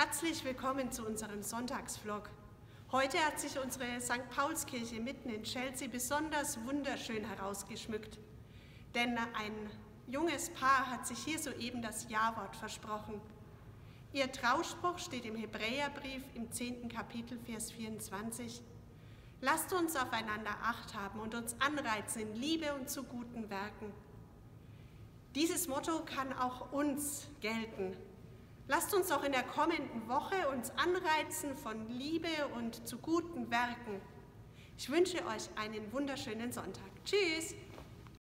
Herzlich willkommen zu unserem Sonntagsvlog. Heute hat sich unsere St. Paulskirche mitten in Chelsea besonders wunderschön herausgeschmückt. Denn ein junges Paar hat sich hier soeben das Ja-Wort versprochen. Ihr Trauspruch steht im Hebräerbrief im 10. Kapitel, Vers 24. Lasst uns aufeinander Acht haben und uns anreizen in Liebe und zu guten Werken. Dieses Motto kann auch uns gelten. Lasst uns auch in der kommenden Woche uns anreizen von Liebe und zu guten Werken. Ich wünsche euch einen wunderschönen Sonntag. Tschüss!